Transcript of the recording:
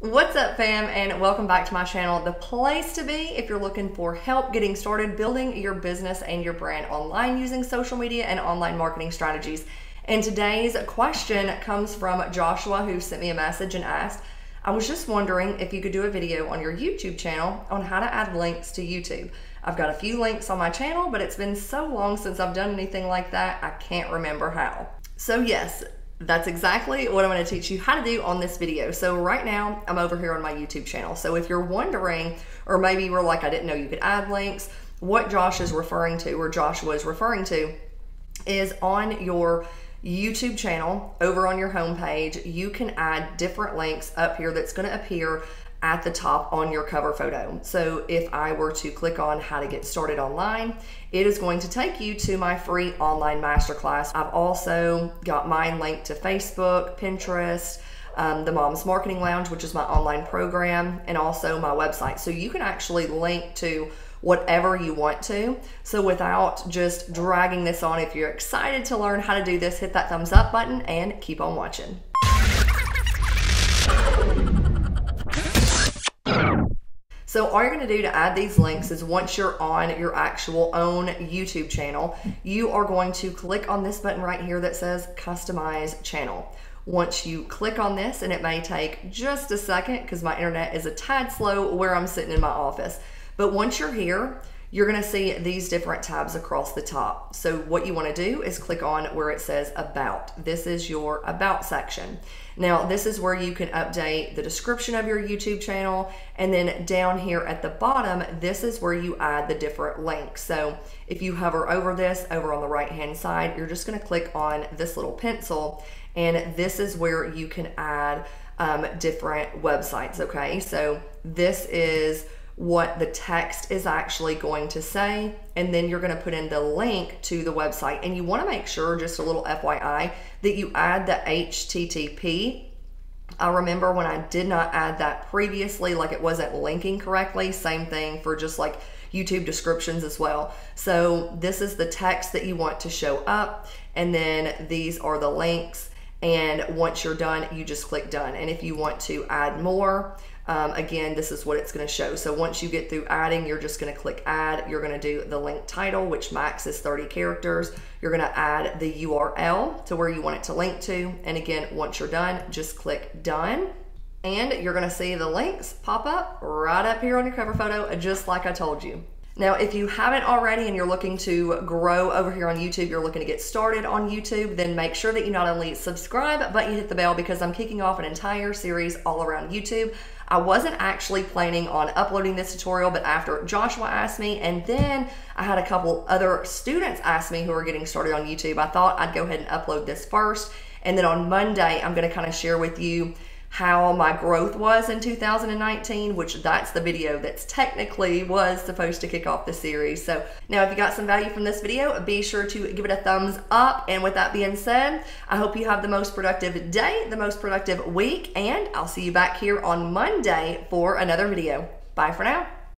What's up fam and welcome back to my channel, the place to be if you're looking for help getting started building your business and your brand online using social media and online marketing strategies. And today's question comes from Joshua who sent me a message and asked, I was just wondering if you could do a video on your YouTube channel on how to add links to YouTube. I've got a few links on my channel, but it's been so long since I've done anything like that, I can't remember how. So yes, that's exactly what I'm going to teach you how to do on this video. So right now I'm over here on my YouTube channel. So if you're wondering, or maybe you were like, I didn't know you could add links, what Josh is referring to, or Joshua is referring to, is on your YouTube channel over on your homepage, you can add different links up here that's going to appear at the top on your cover photo. So if I were to click on how to get started online, it is going to take you to my free online masterclass. I've also got mine linked to Facebook, Pinterest, um, the Mom's Marketing Lounge, which is my online program, and also my website. So you can actually link to whatever you want to. So without just dragging this on, if you're excited to learn how to do this, hit that thumbs up button and keep on watching. So all you're gonna do to add these links is once you're on your actual own YouTube channel, you are going to click on this button right here that says customize channel. Once you click on this, and it may take just a second because my internet is a tad slow where I'm sitting in my office. But once you're here, you're gonna see these different tabs across the top. So what you wanna do is click on where it says about. This is your about section. Now this is where you can update the description of your YouTube channel and then down here at the bottom, this is where you add the different links. So if you hover over this over on the right hand side, you're just gonna click on this little pencil and this is where you can add um, different websites, okay? So this is what the text is actually going to say, and then you're going to put in the link to the website. And you want to make sure, just a little FYI, that you add the HTTP. I remember when I did not add that previously, like it wasn't linking correctly. Same thing for just like YouTube descriptions as well. So this is the text that you want to show up, and then these are the links. And once you're done, you just click done. And if you want to add more, um, again, this is what it's going to show. So once you get through adding, you're just going to click add. You're going to do the link title, which max is 30 characters. You're going to add the URL to where you want it to link to. And again, once you're done, just click done. And you're going to see the links pop up right up here on your cover photo, just like I told you. Now, if you haven't already and you're looking to grow over here on YouTube, you're looking to get started on YouTube, then make sure that you not only subscribe, but you hit the bell because I'm kicking off an entire series all around YouTube. I wasn't actually planning on uploading this tutorial, but after Joshua asked me, and then I had a couple other students ask me who are getting started on YouTube, I thought I'd go ahead and upload this first. And then on Monday, I'm gonna kind of share with you how my growth was in 2019, which that's the video that's technically was supposed to kick off the series. So now if you got some value from this video, be sure to give it a thumbs up. And with that being said, I hope you have the most productive day, the most productive week, and I'll see you back here on Monday for another video. Bye for now.